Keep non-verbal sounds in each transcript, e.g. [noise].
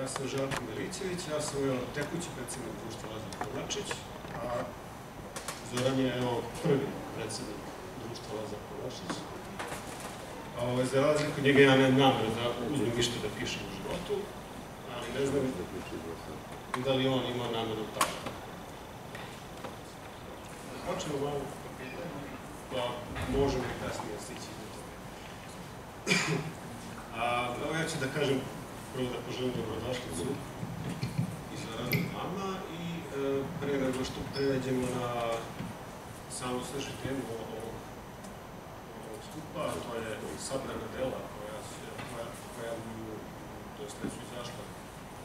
Ja sam Žarko Milićević, ja sam evo, tekući predsednik društva Lazar Kovačić, a Zoran je evo, prvi predsednik društva Lazar Kovačić. A ovaj, za razliku njega ja nemam nameru da uzmem ništa da pišem u životu, ali ne znam da li on ima nameru tako. Počnemo malo po pitanju, pa možemo i kasnije stići do toga. [clears throat] A, evo ja ću da kažem prvo da poželim dobrodošlicu i Zoranu vama i e, pre nego što pređemo na samu svežu temu ovog, skupa, to je sabrana dela koja, koja, mu dosta su izašla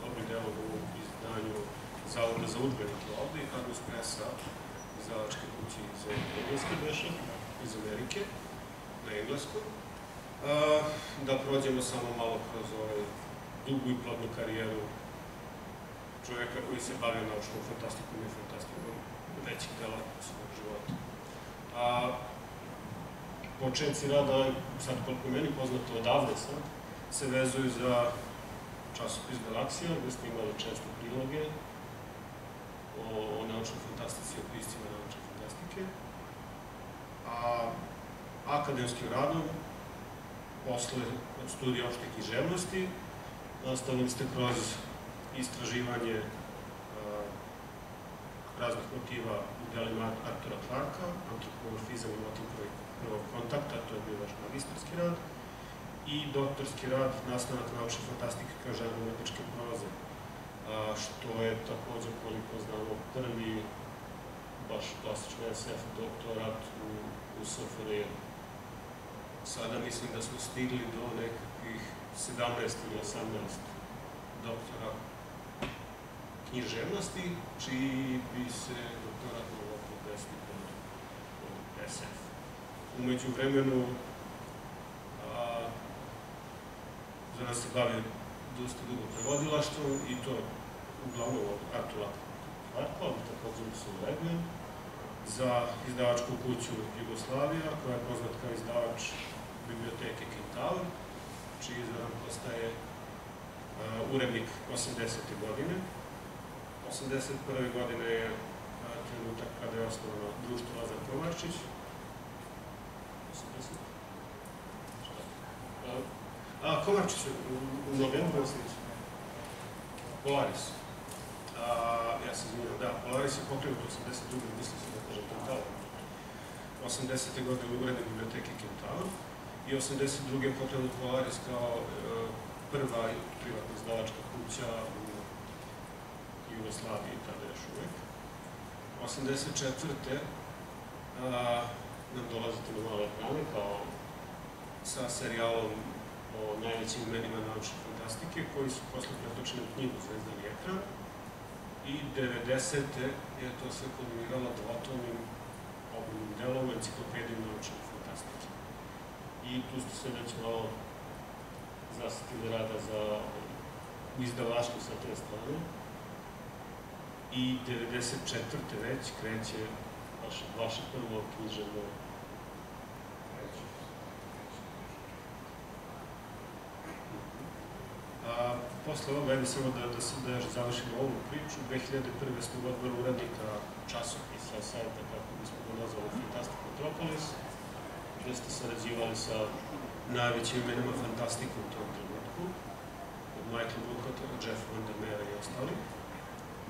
dobrim delom u izdanju Zavoda za udbenike ovde i Hagus Pressa izdavačke kući iz Engleske beše, iz Amerike, na engleskom. A, da prođemo samo malo kroz ovaj dugu i plodnu karijeru čovjeka koji se bavio naučnom fantastikom i fantastikom većih dela svog života. A, početci rada, sad koliko meni poznato odavde sad, se vezuju za časopis Galaksija, gde ste imali često priloge o, o naučnoj fantastici, o piscima naučne fantastike. A akademskim radom, posle studija opšte književnosti, nastavili ste kroz istraživanje raznih motiva u delima Artura Clarka, antropomorfizam i motiv prvog kontakta, to je bio vaš magistarski rad, i doktorski rad, nastavak naučne fantastike kao žena umetničke proze, što je takođe, koliko znamo, prvi baš klasični SF doktorat u, u SFRJ. Sada mislim da smo stigli do nekakvih 17 ili 18 doktora književnosti, čiji bi se doktorat mogao podvesti pod, SF. Umeđu vremenu a, se bavi dosta dugo prevodilaštvom i to uglavnom od Artura Clarka, ali takođe su Legman, za izdavačku kuću Jugoslavija, koja je poznat kao izdavač biblioteke Kentaur, čiji izvedam postaje uh, urednik 80. godine. 81. godine je uh, trenutak kada je osnovano društvo Lazar Kovačić. 80. Šta? Uh, a, Kovačić u, u novembru se Polaris. A, ja se izvinjam, da, Polaris je pokrenut 82. mislim se da kažem Kentaur. 80. godine urednik biblioteke Kentaur i 82. pokrenut Polaris kao e, prva privatna izdavačka kuća u Jugoslaviji, tada još uvek. 84. A, nam dolazite na male ekrane kao sa serijalom o najvećim imenima naučne fantastike, koji su posle pretočeni u knjigu Zvezdani ekran. I 90. je to sve kulminiralo dvotomnim obimnim delom enciklopedijom naučne i tu ste se već malo zasjetili rada za izdavaštvo sa te strane. I 94. već kreće vaše, vaše prvo književno A, posle ovoga, ajde samo da, da, da još završimo ovu priču. 2001. ste u odboru uradnika časopisa sajta, kako bismo ga nazvali Fantastic Metropolis gde ste sarađivali sa najvećim imenima fantastike u tom trenutku, od Michael Woolcott, Jeff Vandermeer i ostali.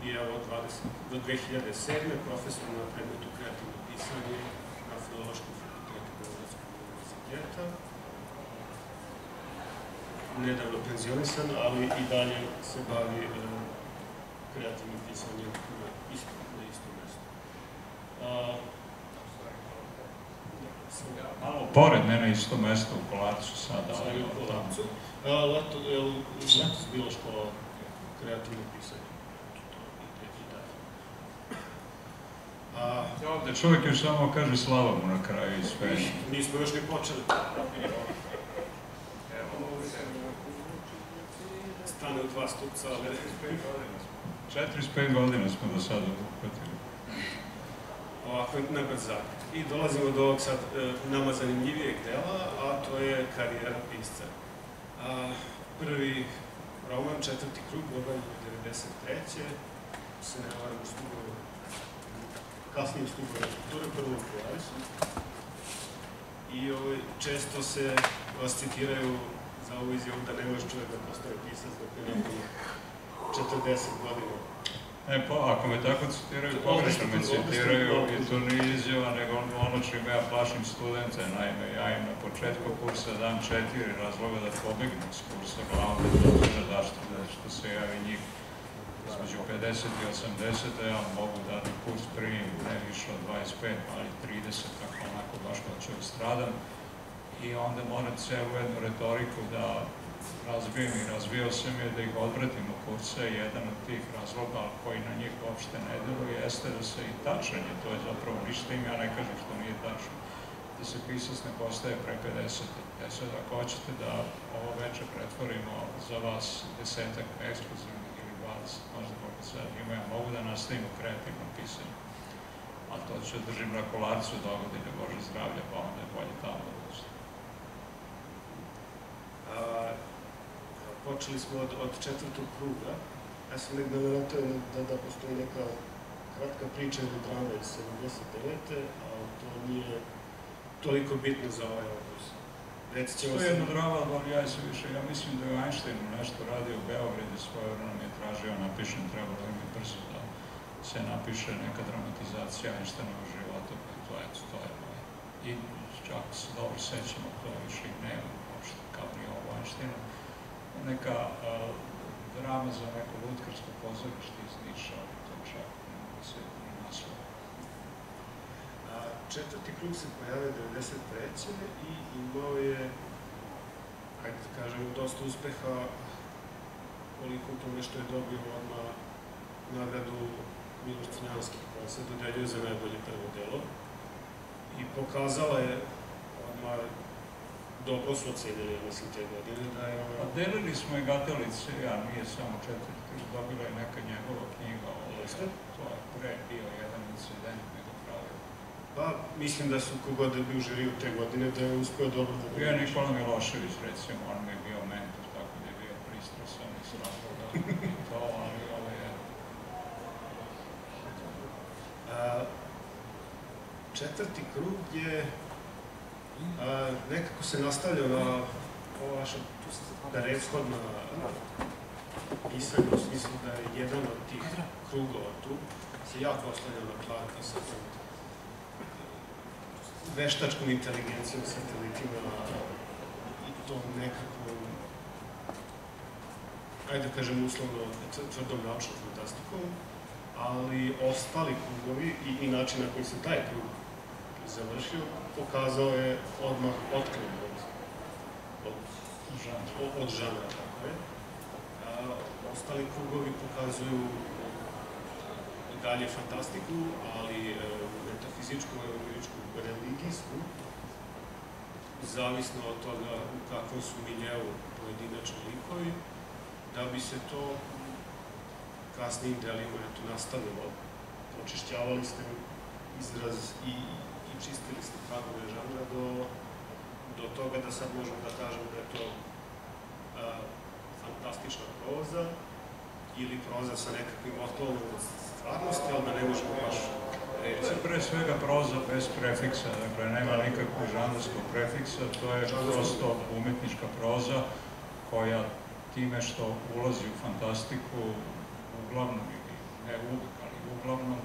I evo, 20, do 2007. profesor na predmetu kreativno pisanje na Filološkom fakultetu Beogradskog univerziteta. Nedavno penzionisan, ali i dalje se bavi e, kreativnim pisanjem na isto, na isto mesto. A, Malo pored mene isto mesto u Kolarcu sada. Sada je u Kolarcu. Leto, je li letos bila škola kreativnog pisanja? A, Ovde čovjek još samo kaže slava mu na kraju i sve. nismo još ni počeli. Stane u dva stupca, ali... 45 godina smo do sada uhvatili. Ovako, na brzak. I dolazimo do ovog sad e, nama zanimljivijeg dela, a to je karijera pisca. Prvi Roman četvrti krug dobavljen je 93. se ne varam u stupu, kasnije u stupu kulture, prvom Polaresu. I ovaj, često se vas citiraju za ovu izjavu da ne može čovjek da postane pisac dok ne napuni 40 godina. E, pa, ako me tako citiraju, pogrešno me citiraju i to nije izjava, nego ono čime ja plašim studente. Naime, ja im na početku kursa dam četiri razloga da pobegnu s kursa, glavno da dođe zašto, da što se javi njih između 50 i 80, ja mogu da kurs primim ne više od 25, ali 30, ako onako baš hoću da stradam. I onda moram celu jednu retoriku da razbijem i razvio sam je da ih odvratim u kurse. Jedan od tih razloga koji na njih uopšte ne deluje jeste da se i tačanje, to je zapravo ništa im ja ne kažem što nije tačno, da se pisac ne postaje pre 50. E sad, ako hoćete da ovo večer pretvorimo za vas desetak ekskluzivnih ili 20, možda koliko sad ima, ja mogu da nastavim u kreativnom pisanju. A to ću da držim na kolarcu do godine Bože zdravlja, pa onda je bolje tamo da počeli smo od, od četvrtog kruga. Ja sam negdje naletao da, da postoji neka kratka priča ili drama iz 79. ali to nije toliko bitno za ovaj opus. Ćemo To se... je jedna drama, ali ja se više, ja mislim da je u Einsteinu nešto radio u Beogradu, svoje vremena mi je tražio, napišem, trebalo je mi brzo da se napiše neka dramatizacija Einsteinovog života, pa to je, to je moje. I čak se dobro sećamo, to više i nema uopšte, kao ni ovo Einsteinu. Neka drama za neko lutkarsko pozorište iz Niša, to čak se naslova. Četvrti krug se pojavio 93. i imao je, ajde da kažem, dosta uspeha koliko u tome što je dobio odmah nagradu Miloš Crnjanski, koja se dodeljuje za najbolje prvo delo. I pokazala je odmah, dobro su ocenili, mislim, te godine, da je Pa delili smo i Gatelice, ja nije samo četvrti, dobila je neka njegova knjiga, ovo to je pre bio jedan incident nego pravio. Pa, mislim da su kogod je bio u žiriju te godine, da je uspio dobro da Bio je Nikola Milošević, recimo, on mi je bio mentor, tako da je bio pristrasan iz razloga i to, ali ovo je... A, četvrti krug je a, nekako se nastavlja na ova vaša prethodna pisanja, u smislu da je jedan od tih krugova tu se jako oslanja na Clarka sa tom veštačkom inteligencijom, satelitima i tom nekakvom ajde da kažem uslovno tv- tvrdom naučnom fantastikom, ali ostali krugovi i, i način na koji se taj krug završio, pokazao je odmah otkren od, od, od, od žanra, tako je. A, ostali krugovi pokazuju dalje fantastiku, ali e, metafizičku, eumiričku, religijsku, zavisno od toga u kakvom su miljeu pojedinačni likovi, da bi se to kasnijim delima eto, nastavilo. Očišćavali ste izraz i čistili ste tragove žanra do, do toga da sad možemo da kažemo da je to a, fantastična proza ili proza sa nekakvim otklonom od stvarnosti, ali da ne možemo baš reći. To je pre svega proza bez prefiksa, dakle nema nikakvog žanrskog prefiksa, to je prosto umetnička proza koja time što ulazi u fantastiku, uglavnom, ne uvek, ali uglavnom,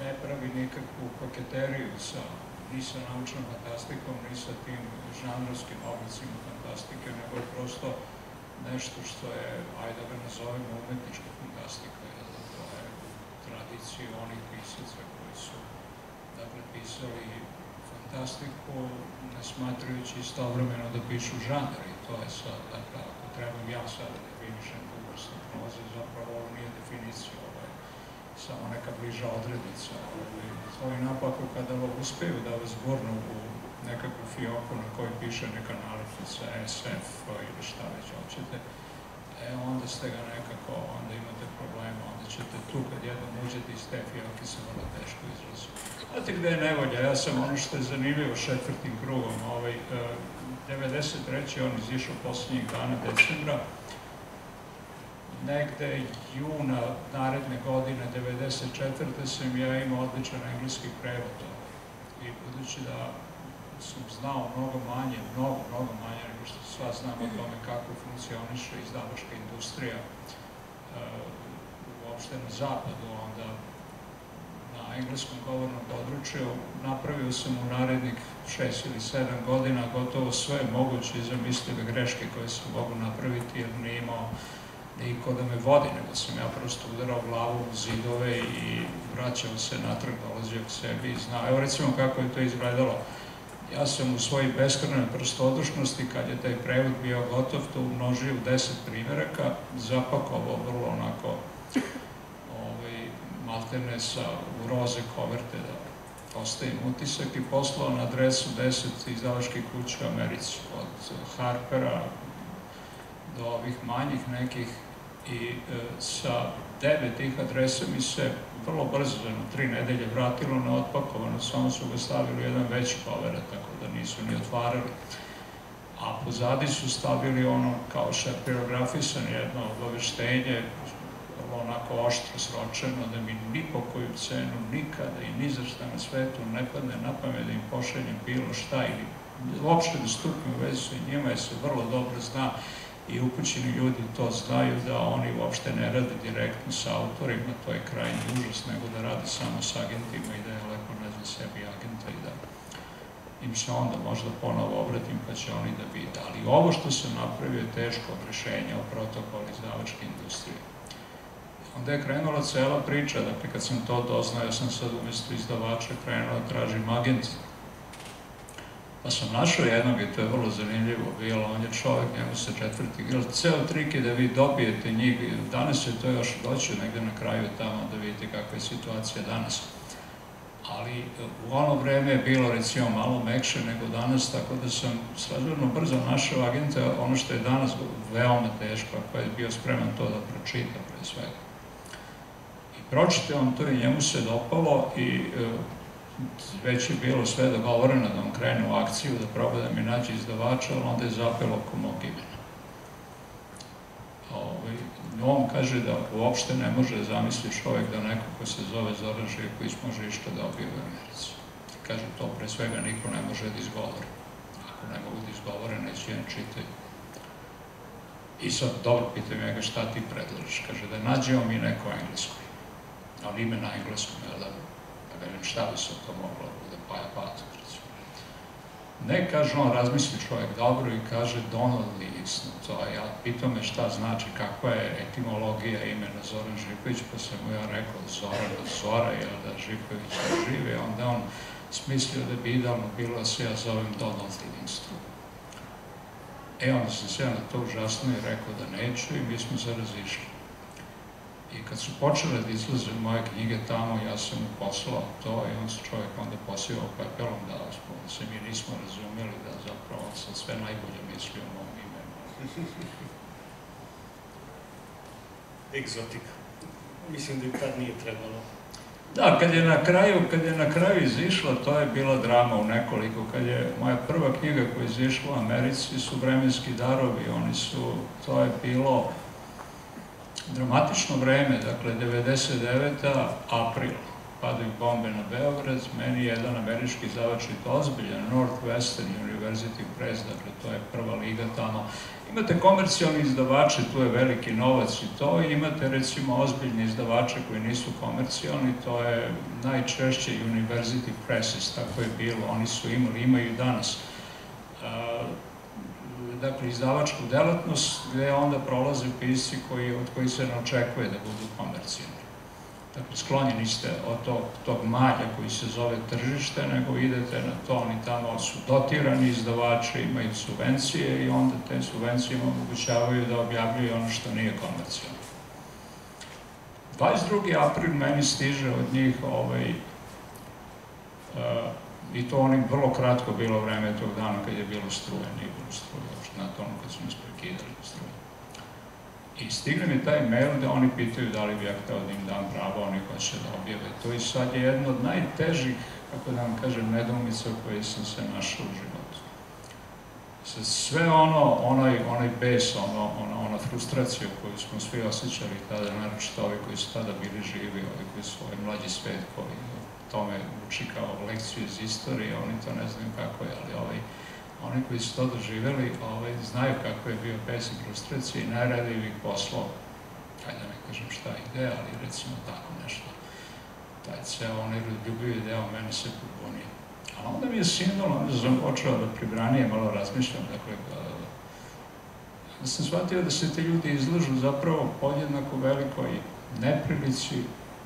ne pravi nikakvu paketeriju sa, ni sa naučnom fantastikom, ni sa tim žanrovskim oblicima fantastike, nego je prosto nešto što je, ajde da ga nazovemo, umetnička fantastika, jer to je u tradiciji onih pisaca koji su, dakle, pisali fantastiku, ne smatrajući istovremeno da pišu žanr i to je sad, dakle, ako trebam ja sad da definišem tu vrstu proze, zapravo ovo nije definicija, ovo je samo neka bliža odrednica. Ovaj, napaku kada uspeju da vas gurnu u nekakvu fioku na kojoj piše neka nalepnica SF ili šta već hoćete, e, onda ste ga nekako, onda imate problema, onda ćete tu kad jednom uđete iz te fioke se vrlo teško izraziti. Znate gde je nevolja? Ja sam ono što je zanimljivo četvrtim krugom, ovaj, e, 93. on izišao posljednjih dana decembra, negde juna naredne godine, 94. sam ja imao odličan engleski prevod. I budući da sam znao mnogo manje, mnogo, mnogo manje nego što sva znam o tome kako funkcioniše izdavačka industrija uh, uopšte na zapadu, onda na engleskom govornom području napravio sam u narednih šest ili sedam godina gotovo sve moguće i zamislive greške koje sam mogu napraviti jer nije imao niko da me vodi, nego sam ja prosto udarao glavu u zidove i vraćao se natrag, dolazio k sebi i znao. Evo recimo kako je to izgledalo. Ja sam u svojoj beskrnoj prostodušnosti, kad je taj prevod bio gotov, to umnožio u deset primjeraka, zapakovao vrlo onako ovaj, maltene sa u roze koverte da ostavim utisak i poslao na adresu deset izdavačkih kuća u Americi, od Harpera do ovih manjih nekih i e, sa devet tih adresa mi se vrlo brzo, za tri nedelje, vratilo na otpakovano, samo su ga stavili jedan veći povere, tako da nisu ni otvarali. A pozadi su stavili ono kao šepirografisano jedno obaveštenje, vrlo onako oštro sročeno, da mi ni po koju cenu nikada i ni za šta na svetu ne padne na pamet da im pošaljem bilo šta ili uopšte da stupim u vezu sa njima, jer se vrlo dobro zna i upućeni ljudi to znaju da oni uopšte ne rade direktno sa autorima, to je krajnji užas, nego da rade samo sa agentima i da je lepo nađe sebi agenta i da im se onda možda ponovo obratim pa će oni da vide. Ali ovo što sam napravio je teško rešenje o protokolu izdavačke industrije. Onda je krenula cela priča, dakle kad sam to doznao, ja sam sad umesto izdavača krenuo da tražim agent Pa sam našao jednog i to je vrlo zanimljivo bilo, on je čovjek, njemu se četvrti gril, ceo trik je da vi dobijete njih, danas je to još doći negde na kraju tamo da vidite kakva je situacija danas. Ali u ono vreme je bilo recimo malo mekše nego danas, tako da sam srazvorno brzo našao agente, ono što je danas veoma teško, ako je bio spreman to da pročita pre svega. Pročite on to i njemu se dopalo i već je bilo sve dogovoreno da on krene u akciju, da proba da mi nađe izdavača, ali onda je zapelo oko mog imena. Ovaj, on kaže da uopšte ne može da zamisli čovek da neko ko se zove Zoran Živković može išta da obije u Americi. Kaže, to pre svega niko ne može da izgovori. Ako ne mogu da izgovore, neće jedan čitaju. I sad, dobro, pitam ga šta ti predlažiš. Kaže, da nađemo mi neko englesko. Ali ime na engleskom, jel da? Velim šta bi se to moglo da Paja recimo. Ne, kaže on, razmisli čovjek dobro i kaže Donald Livingston, to ja pitao me šta znači, kakva je etimologija imena Zoran Živković, pa sam mu ja rekao Zoran od Zora, jel da Živković ne žive, onda on smislio da bi idealno bilo da se ja zovem Donald Livingston. E, onda sam se ja na to užasno i rekao da neću i mi smo se razišli. I kad su počele da izlaze moje knjige tamo, ja sam mu poslao to i on se čovjek onda posijao pepelom da, se mi nismo razumeli da zapravo sad sve najbolje misli o mom imenu. [laughs] Egzotika. Mislim da im tad nije trebalo. Da, kad je na kraju, kad je na kraju izišla, to je bila drama u nekoliko. Kad je moja prva knjiga koja je izišla u Americi su vremenski darovi, oni su, to je bilo dramatično vreme, dakle 99. april, padaju bombe na Beograd, meni je jedan američki zavačit ozbiljan, Northwestern University Press, dakle to je prva liga tamo. Imate komercijalni izdavače, tu je veliki novac i to, i imate recimo ozbiljni izdavače koji nisu komercijalni, to je najčešće University Presses, tako je bilo, oni su imali, imaju danas dakle, izdavačku delatnost, gde onda prolaze pisci koji, od koji se ne očekuje da budu komercijalni. Dakle, sklonjeni ste od tog, tog malja koji se zove tržište, nego idete na to, oni tamo su dotirani izdavači, imaju subvencije i onda te subvencije im omogućavaju da objavljuju ono što nije komercijalno. 22. april meni stiže od njih ovaj, uh, I to onim vrlo kratko bilo vreme tog dana kad je bilo struje, nije bilo struje, na tomu kad su nas prekidali struje. I stigne mi taj mail da oni pitaju da li bi ja hteo da im dam pravo, oni hoće da objave to. I sad je jedno od najtežih, kako da vam kažem, nedoumica koje sam se našao u životu. sve ono, onaj, onaj bes, ono, ona, frustracija koju smo svi osjećali tada, naročito ovi koji su tada bili živi, ovi koji su ovaj mlađi svet koji tome uči kao lekciju iz istorije, oni to ne znaju kako je, ali ovaj, oni koji su to doživjeli ovaj, znaju kako je bio bes i frustracija i najradije bih poslao, hajde da ne kažem šta ide, ali recimo tako nešto. Taj ceo onaj ljubivi deo mene se pobunio. A onda mi je sinulo, onda sam počeo da pribranije malo razmišljam, dakle, da sam shvatio da se te ljudi izlažu zapravo podjednako velikoj neprilici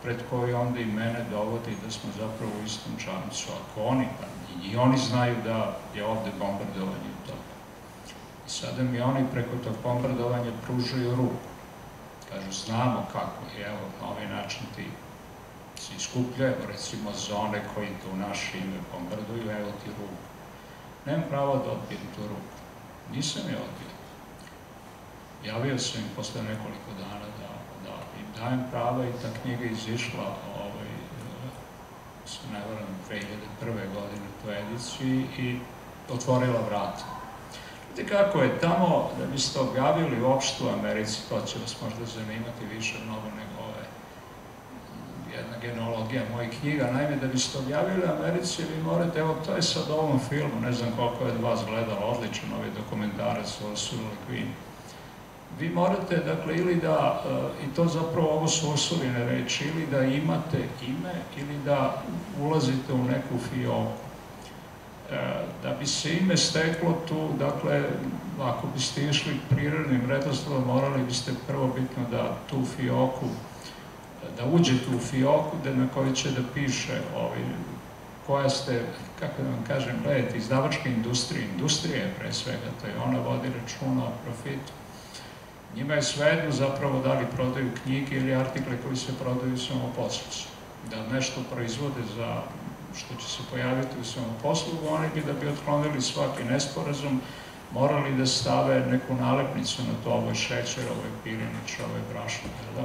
pred kojoj onda i mene dovodi da smo zapravo u istom čancu. Ako oni, pa i oni znaju da je ovde bombardovanje u toga. I sada mi oni preko tog bombardovanja pružaju ruku. Kažu, znamo kako je, evo, na ovaj način ti se iskupljaju, recimo, zone koji tu naše ime bombarduju, evo ti ruku. Nemam pravo da odbijem tu ruku. Nisam je odbio. Javio sam im posle nekoliko dana da, dajem prava i ta knjiga izišla ovaj, se ne varam, 2001. godine tu ediciji i otvorila vrata. Vidite kako je tamo, da biste objavili uopšte u Americi, to će vas možda zanimati više mnogo nego ove, jedna genealogija mojih knjiga. Naime, da biste objavili u Americi, vi morate, evo, to je sad ovom filmu, ne znam koliko je od vas gledalo, odličan ovaj dokumentarac o Ursula Queen vi morate, dakle, ili da, e, i to zapravo ovo su osobine reči, ili da imate ime, ili da ulazite u neku fioku. E, da bi se ime steklo tu, dakle, ako biste išli prirodnim redosledom, morali biste prvo bitno da tu fioku, da uđete u fioku, da na kojoj će da piše ovaj, koja ste, kako da vam kažem, gledajte, izdavačke industrije, industrija je pre svega, to je ona vodi računa o profitu Njima je svejedno zapravo da li prodaju knjige ili artikle koji se prodaju samo poslusu. Da nešto proizvode za što će se pojaviti u samoposlugu, oni bi da bi otklonili svaki nesporazum, morali da stave neku nalepnicu na to, ovo je šećer, ovo je pirinić, ovo je brašno, da?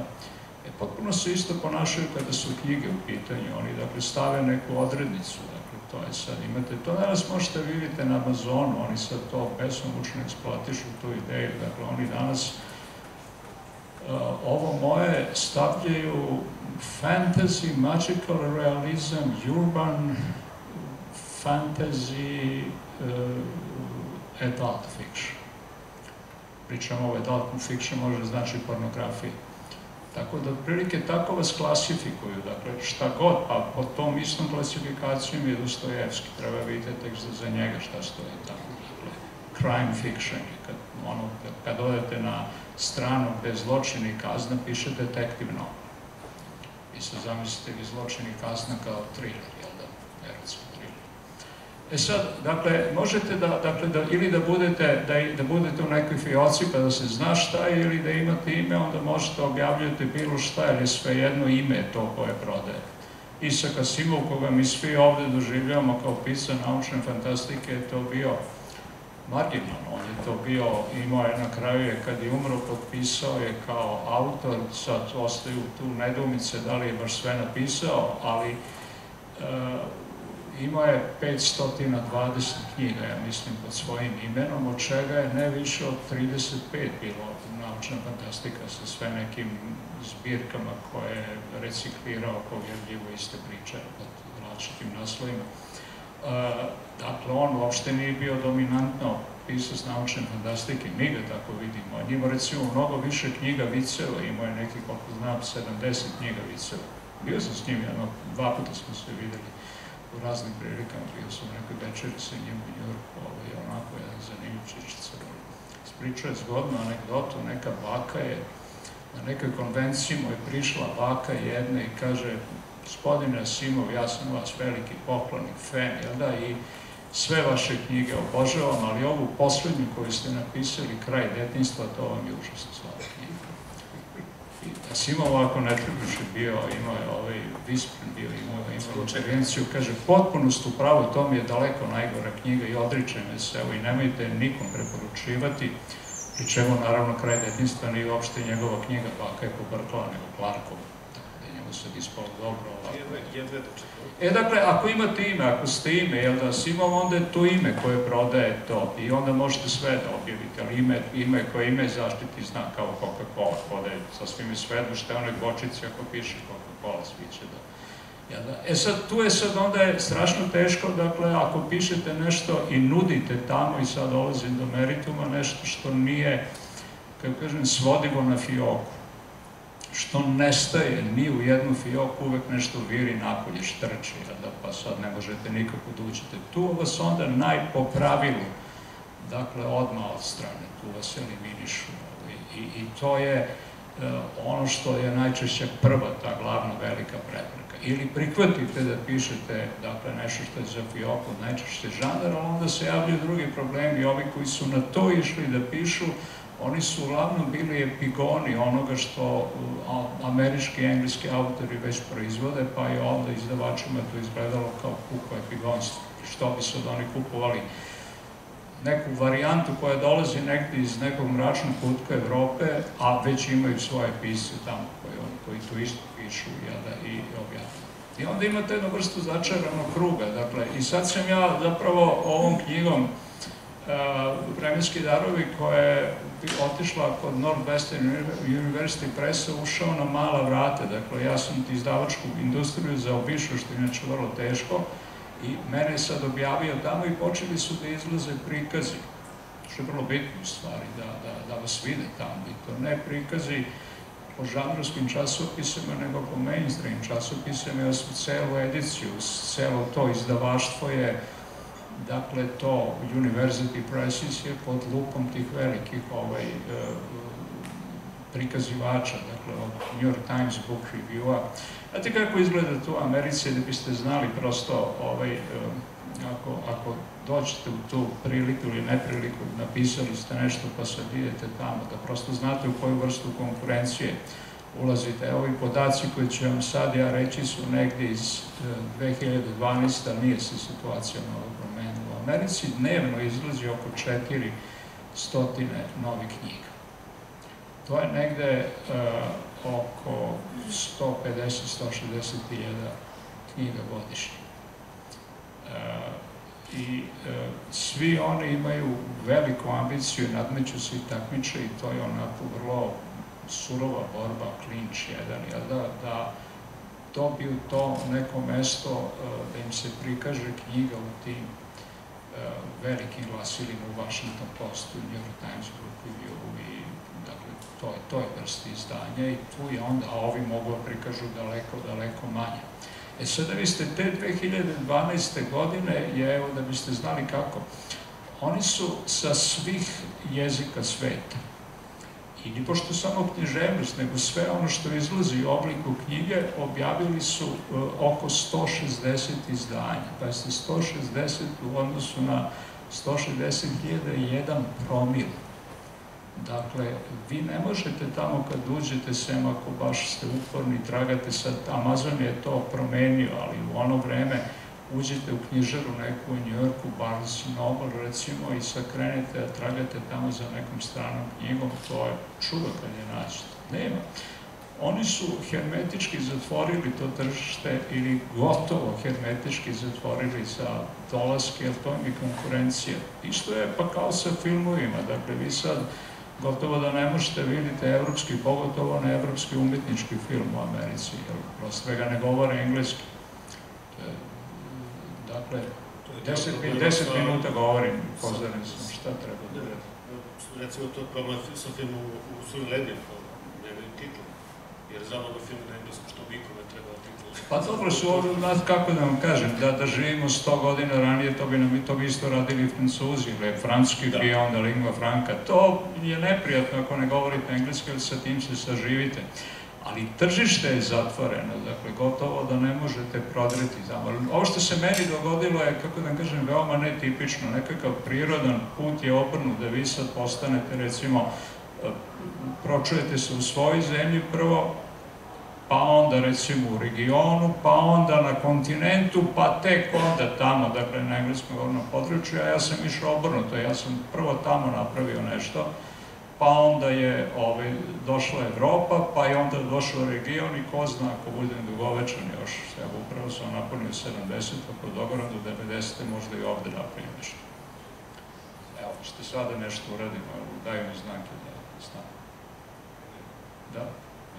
E, potpuno se isto ponašaju kada su knjige u pitanju, oni dakle stave neku odrednicu, dakle to je sad, imate, to danas možete vidite na Amazonu, oni sad to besomučno eksploatišu tu ideju, dakle oni danas ovo moje stavljaju fantasy, magical realism, urban fantasy, uh, adult fiction. Pričamo o adult fiction, može znači pornografija. Tako da, otprilike, tako vas klasifikuju. Dakle, šta god, pa pod tom istom klasifikacijom je Dostojevski. Treba vidjeti tekst za njega šta stoji tamo. Dakle, crime fiction. Kad, ono, kad odete na stranu gde zločini i kazna piše detektivno. I se zamislite vi zločini i kazna kao thriller, jel da? Erotski thriller. E sad, dakle, možete da, dakle, da, ili da budete, da, da budete u nekoj fioci pa da se zna šta je, ili da imate ime, onda možete objavljati bilo šta, ili sve jedno ime to koje prodaje. Isaka Asimov, koga mi svi ovde doživljavamo kao pisa naučne fantastike, je to bio marginalno. On je to bio, imao je na kraju je kad je umro, potpisao je kao autor, sad ostaju tu nedumice da li je baš sve napisao, ali e, imao je 520 knjiga, ja mislim, pod svojim imenom, od čega je ne više od 35 bilo naučna fantastika sa sve nekim zbirkama koje je reciklirao povjerljivo iste priče pod različitim naslovima. Dakle, on uopšte nije bio dominantno pisac naučne fantastike, mi ga tako vidimo. On ima recimo mnogo više knjiga viceva, imao je neki, koliko znam, 70 knjiga viceva. Bio sam s njim, jedno, dva puta smo se videli u raznim prilikama, bio sam nekoj večeri sa njim u Njurku, ovaj, onako jedan zanimljiv čičica. Spričao je zgodnu anegdotu, neka baka je na nekoj konvenciji mu je prišla baka jedna i kaže, gospodine Asimov, ja sam vas veliki poklonik, fan, jel da, i sve vaše knjige obožavam, ali ovu poslednju koju ste napisali, Kraj detinstva, to vam je užasno slava knjiga. I Asimov ovako netrebuše bio, imao je ovaj Vispren bio, imao, imao učerenciju, kaže, potpunost u pravu, to mi je daleko najgora knjiga i odriče me se, evo, i nemojte nikom preporučivati, pri čemu, naravno, Kraj detinstva nije uopšte njegova knjiga, baka je pobrkala, nego Clarkova njemu sad ispalo dobro E, dakle, ako imate ime, ako ste ime, jel da, Simon, onda je to ime koje prodaje to i onda možete sve da objavite, ali ime, ime koje ime zaštiti zna kao Coca-Cola, prodaje sasvim je sve, što je onoj bočici ako piše Coca-Cola, svi će da... Da? E sad, tu je sad onda je strašno teško, dakle, ako pišete nešto i nudite tamo, i sad dolazim do merituma, nešto što nije, kako kažem, svodivo na fioku što nestaje ni u jednu fioku, uvek nešto viri napolje, štrči, da pa sad ne možete nikako da uđete. Tu vas onda najpopravilu, dakle, odmah od strane, tu vas eliminišu. I, i to je e, ono što je najčešće prva, ta glavna velika prepreka. Ili prihvatite da pišete, dakle, nešto što je za fioku najčešće žandar, ali onda se javljaju drugi problemi, ovi koji su na to išli da pišu, oni su uglavnom bili epigoni onoga što američki i engleski autori već proizvode, pa je onda izdavačima to izgledalo kao puko epigonstvo. Što bi sad oni kupovali neku varijantu koja dolazi negde iz nekog mračnog kutka Evrope, a već imaju svoje pisce tamo koji, koji to isto pišu jada, i objavljaju. I onda imate jednu vrstu začaranog kruga. Dakle, i sad sam ja zapravo ovom knjigom vremenski darovi koja je otišla kod Northwestern University Pressa ušao na mala vrata. Dakle, ja sam izdavačku industriju zaobišao, što je inače vrlo teško, i mene je sad objavio tamo i počeli su da izlaze prikazi, što je vrlo bitno u stvari, da, da, da vas vide tamo. I to ne prikazi po žanrovskim časopisima, nego po mainstream časopisima, ja sam celu ediciju, celo to izdavaštvo je Dakle, to University Presses je pod lupom tih velikih ovaj, e, prikazivača, dakle, od New York Times Book Review-a. Znate kako izgleda tu u Americi, da biste znali prosto, ovaj, e, ako, ako dođete u tu priliku ili nepriliku, napisali ste nešto pa sad idete tamo, da prosto znate u koju vrstu konkurencije ulazite. Ovi podaci koji ću vam sad ja reći su negdje iz 2012. E, nije se situacija mnogo promenila. U Americi dnevno izlazi oko 400 novih knjiga. To je negde uh, oko 150-161 knjiga godišnje. Uh, I svi oni imaju veliku ambiciju, nadmeću se i takmiče i to je onako vrlo surova borba, klinč jedan, jel da, da dobiju to neko mesto, e, da im se prikaže knjiga u tim e, velikim glasilima u Washington Postu, New York Times Book Review i dakle, to je, to je vrsti izdanja i tu je onda, a ovi mogu da prikažu daleko, daleko manje. E sada vi ste te 2012. godine, je, evo da biste znali kako, oni su sa svih jezika sveta, I ni pošto samo književnost, nego sve ono što izlazi u obliku knjige, objavili su uh, oko 160 izdanja. Pa ste 160 u odnosu na 160.001 promil. Dakle, vi ne možete tamo kad uđete, sem ako baš ste uporni, tragate sad, Amazon je to promenio, ali u ono vreme uđete u knjižaru neku u Njujorku, Barnes Noble recimo, i sad krenete da tragate tamo za nekom stranom knjigom, to je čudo kad je nađete. Nema. Oni su hermetički zatvorili to tržište ili gotovo hermetički zatvorili za dolaske, jer to im je konkurencija. Isto je pa kao sa filmovima, dakle vi sad gotovo da ne možete vidite evropski, pogotovo ne evropski umetnički film u Americi, jer prosto ga ne govore engleski Dakle, deset, deset minuta govorim, pozdravim sam, šta treba da reći. Recimo, to je problem sa filmom u Suvi Ledin, nemaju titla, jer zavodno film na engleskom, što bi ikome treba titla. Pa dobro su ovo, kako da vam kažem, da, da živimo 100 godina ranije, to bi nam to bi isto radili francuzi, ili francuski da. bi onda lingua franca. To je neprijatno ako ne govorite engleski, ali sa tim se saživite ali tržište je zatvoreno, dakle, gotovo da ne možete prodreti tamo. Ovo što se meni dogodilo je, kako da kažem, veoma netipično, nekakav prirodan put je obrnut da vi sad postanete, recimo, pročujete se u svojoj zemlji prvo, pa onda recimo u regionu, pa onda na kontinentu, pa tek onda tamo, dakle na engleskom govornom području, a ja sam išao obrnuto, ja sam prvo tamo napravio nešto, pa onda je ovaj, došla Evropa, pa je onda došao region i ko zna ako budem dugovečan još, evo upravo sam napunio 70, ako dogoram do 90. možda i ovde napravim nešto. Evo, što sada nešto uradimo, daju mi znake da stane. Da,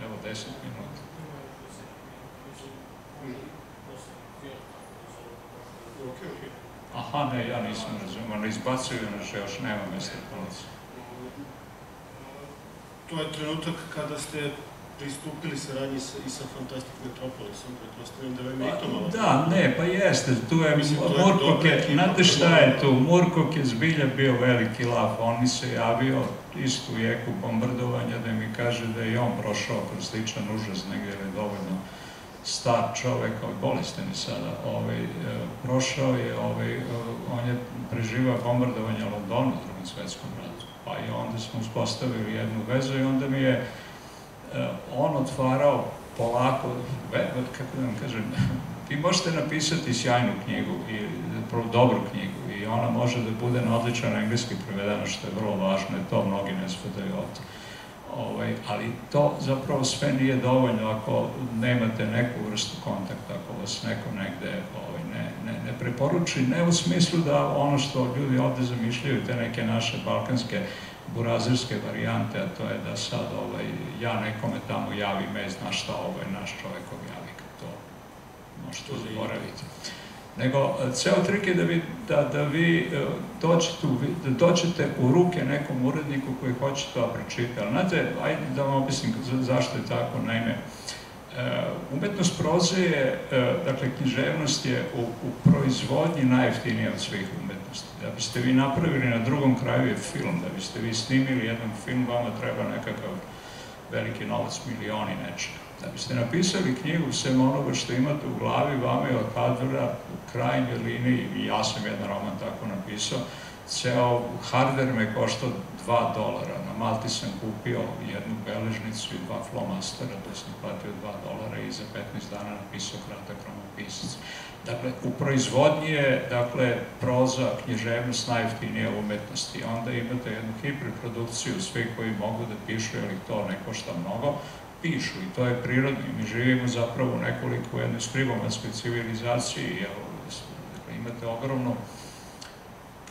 evo 10 minuta. Aha, ne, ja nisam razumio, ne izbacuju, znači još nema mesta policije to je trenutak kada ste pristupili saradnji sa, i sa Fantastic Metropolisom, pretpostavljam da vam je i to malo... Da, ne, pa jeste, tu je, Mislim, Murkok je, znate šta je tu, Murkok je zbilja bio veliki lav, on mi se javio istu jeku bombardovanja da mi kaže da je on prošao kroz sličan užas, negdje je dovoljno star čovek, ovaj, bolestan je sada, ovaj, e, prošao je, ovaj, on je preživao bombardovanje Londona u drugom svetskom ratu pa i onda smo uspostavili jednu vezu i onda mi je e, on otvarao polako, kako da vam kažem, [laughs] vi možete napisati sjajnu knjigu, i dobru knjigu i ona može da bude na odličan engleski prevedena, što je vrlo važno, i to mnogi ne spadaju ovde. Ovaj, ali to zapravo sve nije dovoljno ako nemate neku vrstu kontakta, ako vas neko negde ovaj, ne, ne, ne preporuči, ne u smislu da ono što ljudi ovde zamišljaju, te neke naše balkanske burazirske varijante, a to je da sad ovaj, ja nekome tamo javim, me zna šta ovaj naš čovek objavi, to možete zaboraviti. Nego, ceo trik je da vi, da, da vi e, dođete, da dođete u ruke nekom uredniku koji hoće to pročita. Ali, znate, ajde da vam objasnim zašto je tako, naime, e, umetnost proze je, e, dakle, književnost je u, u proizvodnji najjeftinija od svih umetnosti. Da biste vi napravili na drugom kraju je film, da biste vi snimili jedan film, vama treba nekakav veliki novac, milioni nečega. Da biste napisali knjigu sem onoga što imate u glavi, vama je od hardvera u krajnjoj liniji, i ja sam jedan roman tako napisao, ceo hardver me koštao 2 dolara. Na Malti sam kupio jednu beležnicu i dva flomastera, da sam platio 2 dolara i za 15 dana napisao kratak romopisac. Dakle, u proizvodnji je, dakle, proza, književnost najjeftinija umetnosti. Onda imate jednu hiperprodukciju, svi koji mogu da pišu, ali to ne košta mnogo, pišu i to je prirodno. Mi živimo zapravo u nekoliko jednoj skrivomanskoj civilizaciji, dakle, imate ogromnu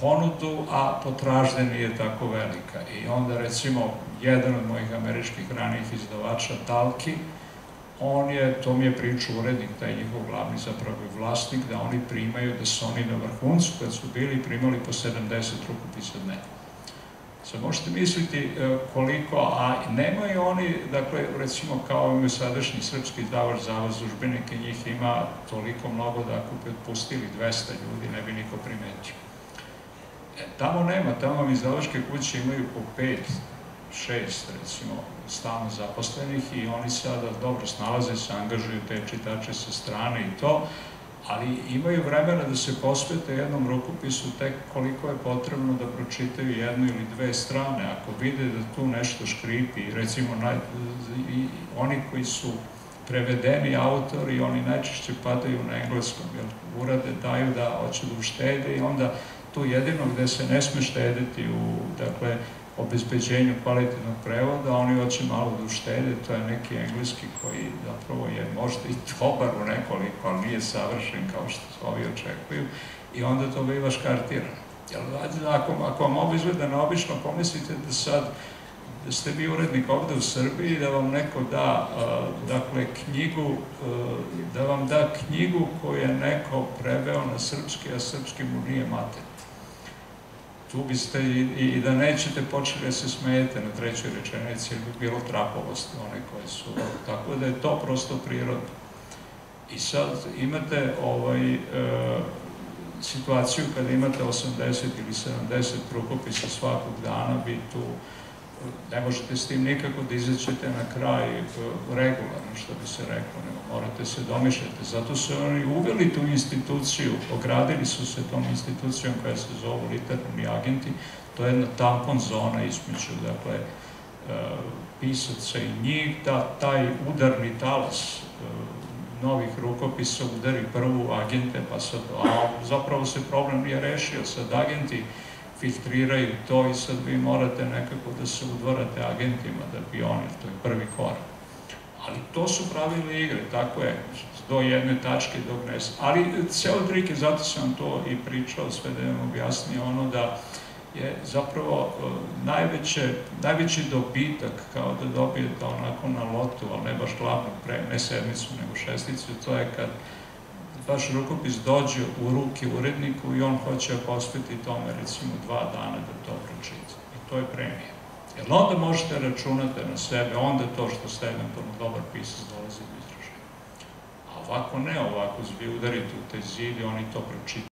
ponudu, a potražnja nije tako velika. I onda, recimo, jedan od mojih američkih ranijih izdavača, Dalki, on je, to mi je pričao urednik, taj njihov glavni zapravo vlasnik, da oni primaju, da su oni na vrhuncu, kad su bili, primali po 70 rukopisa dnevno. Sad možete misliti e, koliko, a nemaju oni, dakle, recimo kao imaju sadašnji srpski izdavač zavod službenike, njih ima toliko mnogo da ako bi otpustili 200 ljudi, ne bi niko primetio. E, tamo nema, tamo vam izdavačke kuće imaju po 5, 6, recimo, stalno zaposlenih i oni sada dobro snalaze se, angažuju te čitače sa strane i to, ali imaju vremena da se posvete jednom rukopisu tek koliko je potrebno da pročitaju jednu ili dve strane. Ako vide da tu nešto škripi, recimo i oni koji su prevedeni autori, oni najčešće padaju na engleskom, jer urade daju da hoće da uštede i onda tu jedino gde se ne sme štediti u, dakle, obezbeđenju kvalitetnog prevoda, oni hoće malo da uštede, to je neki engleski koji zapravo je možda i dobar u nekoliko, ali nije savršen kao što ovi očekuju, i onda to biva škartirano. Jel, ako, ako vam ovo izgleda neobično, pomislite da sad da ste vi urednik ovde u Srbiji, da vam neko da, dakle, knjigu, da vam da knjigu koju je neko preveo na srpski, a srpski mu nije mater tu biste i, i da nećete počeli da se smejete na trećoj rečenici, jer bi bilo trapavost one koje su, tako da je to prosto prirodno. I sad imate ovaj, e, situaciju kada imate 80 ili 70 rukopisa svakog dana, vi tu ne možete s tim nikako da izaćete na kraj e, regularno, što bi se reklo, morate se domišljati. Zato su oni uveli tu instituciju, ogradili su se tom institucijom koja se zovu literarni agenti, to je jedna tampon zona između, dakle, e, pisaca i njih, da taj udarni talas e, novih rukopisa udari prvu agente, pa sad, a zapravo se problem nije rešio, sad agenti filtriraju to i sad vi morate nekako da se udvarate agentima da bi oni, to je prvi korak. Ali to su pravili igre, tako je, do jedne tačke dok ne... Ali ceo trik je, zato sam to i pričao, sve da vam objasnio, ono da je zapravo e, najveće, najveći dobitak kao da dobijete onako na lotu, ali ne baš glavnu, pre, ne sedmicu, nego šesticu, to je kad vaš rukopis dođe u ruke uredniku i on hoće da posveti tome recimo dva dana da to pročita. I to je premija. Jer onda možete računati na sebe, onda to što ste eventualno dobar pisac dolazi do izražaja. A ovako ne, ovako vi udarite u taj zid i oni to pročitaju.